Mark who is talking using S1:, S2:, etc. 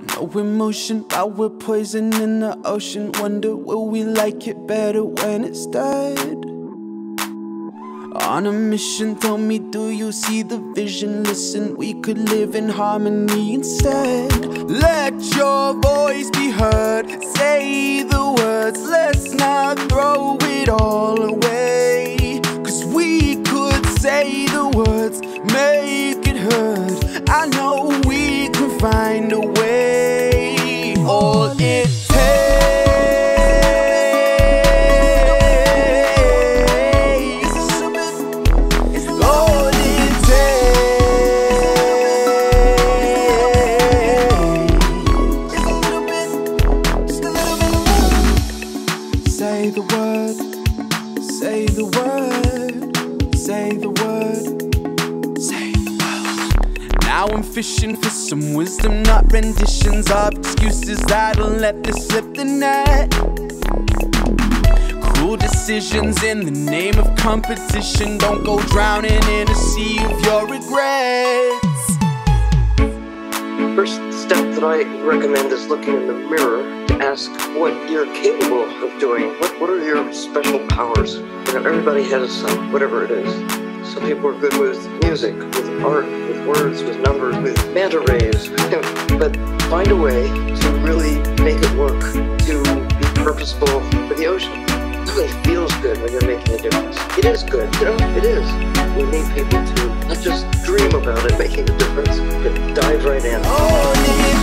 S1: No emotion, but we're poison in the ocean. Wonder will we like it better when it's dead? On a mission, tell me, do you see the vision? Listen, we could live in harmony instead. Let your voice be heard. Say the words, let's not throw it all away. Cause we could say the words, make it heard. I know find a way. All it takes. All it takes. Say the word, say the word, say the word, Now I'm fishing for some wisdom, not renditions of excuses that'll let me slip the net. Cruel decisions in the name of competition. Don't go drowning in a sea of your regrets.
S2: First step that I recommend is looking in the mirror to ask what you're capable of doing. What what are your special powers? You know, everybody has some, whatever it is. Some people are good with music, with art, with words, with numbers, with manta rays. But find a way to really make it work, to be purposeful for the ocean. It really feels good when you're making a difference. It is good, you know, it is. We need people to not just dream about it making a difference, but dive right in.
S1: Oh, All